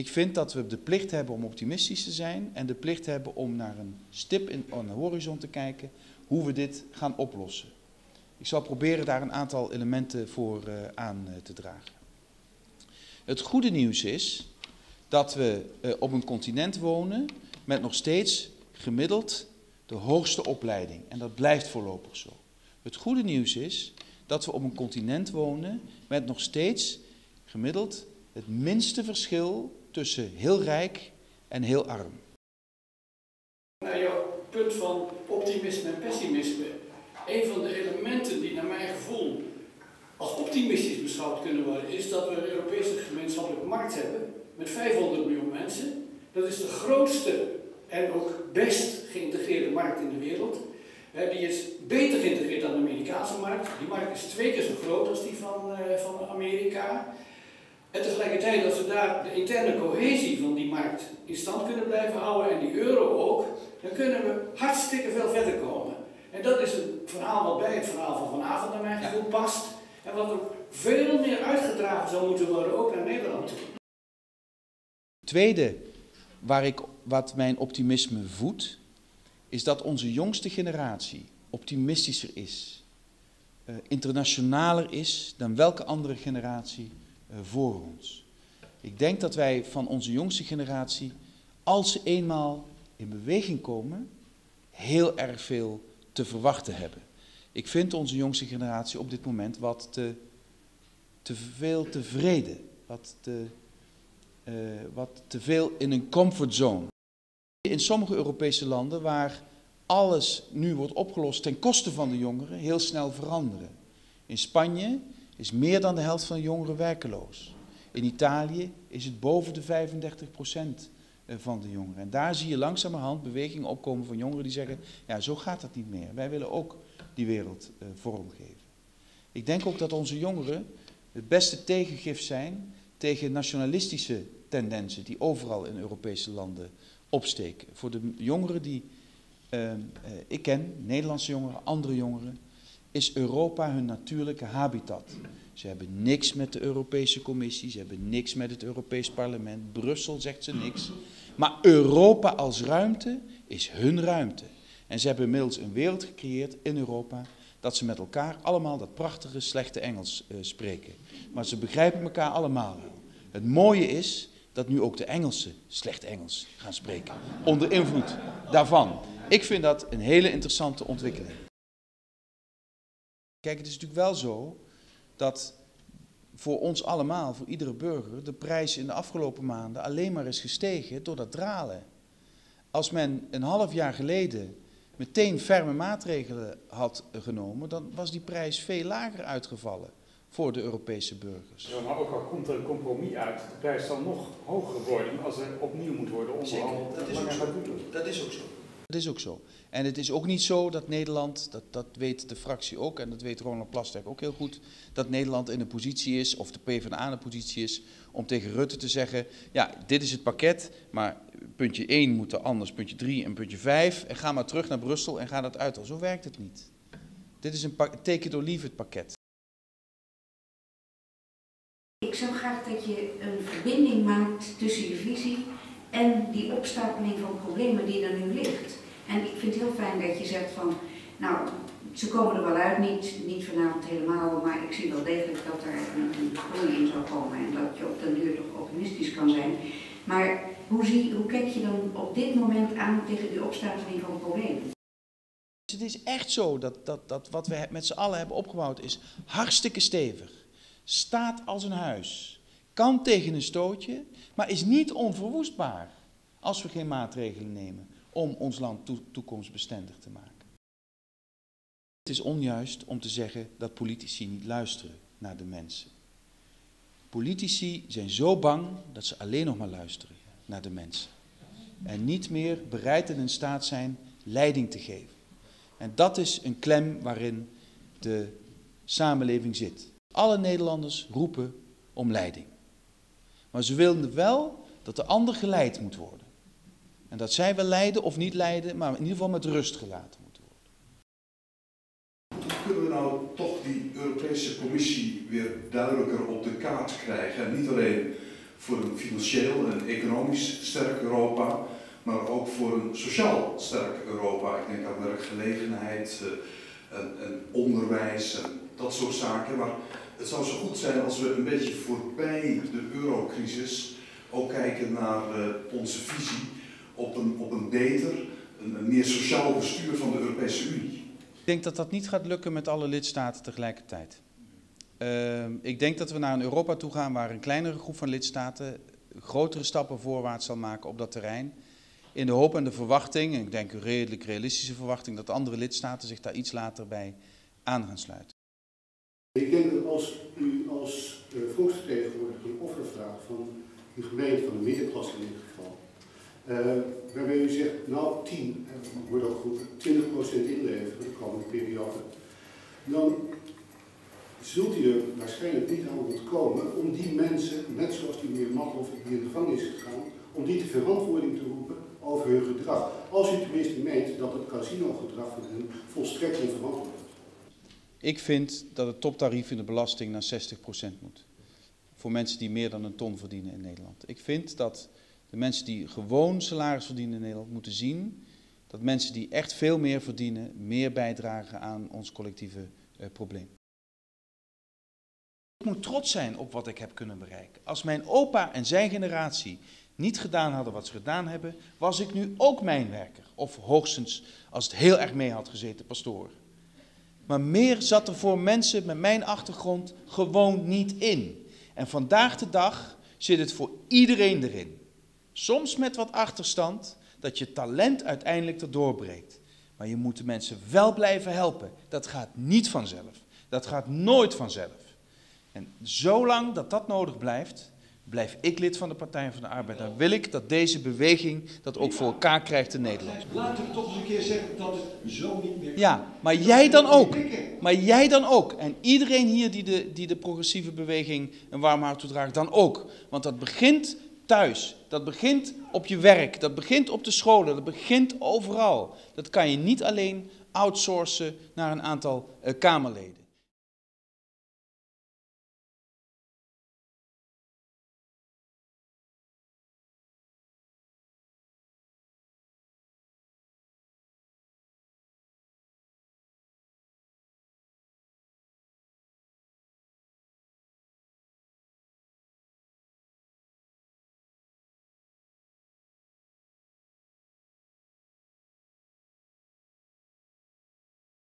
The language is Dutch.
Ik vind dat we de plicht hebben om optimistisch te zijn en de plicht hebben om naar een stip in, aan de horizon te kijken hoe we dit gaan oplossen. Ik zal proberen daar een aantal elementen voor uh, aan uh, te dragen. Het goede nieuws is dat we uh, op een continent wonen met nog steeds gemiddeld de hoogste opleiding. En dat blijft voorlopig zo. Het goede nieuws is dat we op een continent wonen met nog steeds gemiddeld het minste verschil tussen heel rijk en heel arm. Naar jouw punt van optimisme en pessimisme. Een van de elementen die naar mijn gevoel als optimistisch beschouwd kunnen worden, is dat we een Europese gemeenschappelijke markt hebben met 500 miljoen mensen. Dat is de grootste en ook best geïntegreerde markt in de wereld. Die is beter geïntegreerd dan de Amerikaanse markt. Die markt is twee keer zo groot als die van, uh, van Amerika. En tegelijkertijd, als we daar de interne cohesie van die markt in stand kunnen blijven houden en die euro ook, dan kunnen we hartstikke veel verder komen. En dat is een verhaal wat bij het verhaal van vanavond naar mijn gevoel past. En wat ook veel meer uitgedragen zou moeten worden, ook naar Nederland toe. Tweede, waar ik, wat mijn optimisme voedt, is dat onze jongste generatie optimistischer is, uh, internationaler is dan welke andere generatie voor ons. Ik denk dat wij van onze jongste generatie, als ze eenmaal in beweging komen, heel erg veel te verwachten hebben. Ik vind onze jongste generatie op dit moment wat te, te veel tevreden, wat te, uh, wat te veel in een comfortzone. In sommige Europese landen waar alles nu wordt opgelost ten koste van de jongeren, heel snel veranderen. In Spanje is meer dan de helft van de jongeren werkeloos. In Italië is het boven de 35 procent eh, van de jongeren. En daar zie je langzamerhand bewegingen opkomen van jongeren die zeggen, ja zo gaat dat niet meer. Wij willen ook die wereld uh, vormgeven. Ik denk ook dat onze jongeren het beste tegengif zijn tegen nationalistische tendensen die overal in Europese landen opsteken. Voor de jongeren die uh, uh, ik ken, Nederlandse jongeren, andere jongeren, is Europa hun natuurlijke habitat. Ze hebben niks met de Europese Commissie, ze hebben niks met het Europees Parlement. Brussel zegt ze niks. Maar Europa als ruimte is hun ruimte. En ze hebben inmiddels een wereld gecreëerd in Europa dat ze met elkaar allemaal dat prachtige, slechte Engels uh, spreken. Maar ze begrijpen elkaar allemaal wel. Het mooie is dat nu ook de Engelsen slecht Engels gaan spreken. Onder invloed daarvan. Ik vind dat een hele interessante ontwikkeling. Kijk, het is natuurlijk wel zo dat voor ons allemaal, voor iedere burger, de prijs in de afgelopen maanden alleen maar is gestegen door dat dralen. Als men een half jaar geleden meteen ferme maatregelen had genomen, dan was die prijs veel lager uitgevallen voor de Europese burgers. Ja, maar ook al komt er een compromis uit, de prijs zal nog hoger worden als er opnieuw moet worden onderhandeld. Dat is ook zo. Dat is ook zo. Dat is ook zo. En het is ook niet zo dat Nederland, dat, dat weet de fractie ook en dat weet Ronald Plasterk ook heel goed, dat Nederland in een positie is, of de PvdA in een positie is, om tegen Rutte te zeggen, ja, dit is het pakket, maar puntje 1 moet er anders, puntje 3 en puntje 5, en ga maar terug naar Brussel en ga dat uit. Zo werkt het niet. Dit is een take it or it pakket. Ik zou graag dat je een verbinding maakt tussen je visie en die opstapeling van problemen die er nu ligt. En ik vind het heel fijn dat je zegt van, nou, ze komen er wel uit, niet, niet vanavond helemaal, maar ik zie wel degelijk dat er een, groei in zou komen en dat je op den duur toch optimistisch kan zijn. Maar hoe, zie, hoe kijk je dan op dit moment aan tegen die opstapeling van problemen? Het is echt zo dat, dat, dat wat we met z'n allen hebben opgebouwd is hartstikke stevig. Staat als een huis. Kan tegen een stootje, maar is niet onverwoestbaar als we geen maatregelen nemen om ons land to toekomstbestendig te maken. Het is onjuist om te zeggen dat politici niet luisteren naar de mensen. Politici zijn zo bang dat ze alleen nog maar luisteren naar de mensen. En niet meer bereid en in staat zijn leiding te geven. En dat is een klem waarin de samenleving zit. Alle Nederlanders roepen om leiding. Maar ze willen wel dat de ander geleid moet worden. En dat zij wel leiden of niet leiden, maar in ieder geval met rust gelaten moeten worden. Kunnen we nou toch die Europese Commissie weer duidelijker op de kaart krijgen? En niet alleen voor een financieel en economisch sterk Europa, maar ook voor een sociaal sterk Europa. Ik denk aan werkgelegenheid eh, en, onderwijs en dat soort zaken. Maar het zou zo goed zijn als we een beetje voorbij de eurocrisis ook kijken naar uh, onze visie op een, op een beter, een, een meer sociaal bestuur van de Europese Unie. Ik denk dat dat niet gaat lukken met alle lidstaten tegelijkertijd. Uh, ik denk dat we naar een Europa toe gaan waar een kleinere groep van lidstaten grotere stappen voorwaarts zal maken op dat terrein. In de hoop en de verwachting, en ik denk een redelijk realistische verwachting, dat andere lidstaten zich daar iets later bij aan gaan sluiten. Ik denk dat als u als uh, volksvertegenwoordiger een offer vraagt van een gemeente van de middenklasse in uh, waarbij u zegt, nou 10, uh, wordt ook goed, 20% inleveren de komende periode, dan zult u er waarschijnlijk niet aan ontkomen om die mensen, net zoals die meneer Matloff die in de gevangenis is gegaan, om die te verantwoording te roepen over hun gedrag. Als u tenminste meent dat het casino-gedrag van hen volstrekt onverantwoord is. Ik vind dat het toptarief in de belasting naar 60% moet. Voor mensen die meer dan een ton verdienen in Nederland. Ik vind dat de mensen die gewoon salaris verdienen in Nederland moeten zien dat mensen die echt veel meer verdienen, meer bijdragen aan ons collectieve uh, probleem. Ik moet trots zijn op wat ik heb kunnen bereiken. Als mijn opa en zijn generatie niet gedaan hadden wat ze gedaan hebben, was ik nu ook mijnwerker. Of hoogstens, als het heel erg mee had gezeten, pastoor. Maar meer zat er voor mensen met mijn achtergrond gewoon niet in. En vandaag de dag zit het voor iedereen erin. Soms met wat achterstand, dat je talent uiteindelijk erdoor breekt. Maar je moet de mensen wel blijven helpen. Dat gaat niet vanzelf. Dat gaat nooit vanzelf. En zolang dat dat nodig blijft, blijf ik lid van de Partij van de Arbeid. Dan wil ik dat deze beweging dat ook voor elkaar krijgt in Nederland. Laten we toch eens een keer zeggen dat het zo niet meer Ja, maar jij dan ook. Maar jij dan ook. En iedereen hier die de, die de progressieve beweging een warm hart toedraagt, dan ook. Want dat begint thuis. Dat begint op je werk. Dat begint op de scholen. Dat begint overal. Dat kan je niet alleen outsourcen naar een aantal uh, Kamerleden.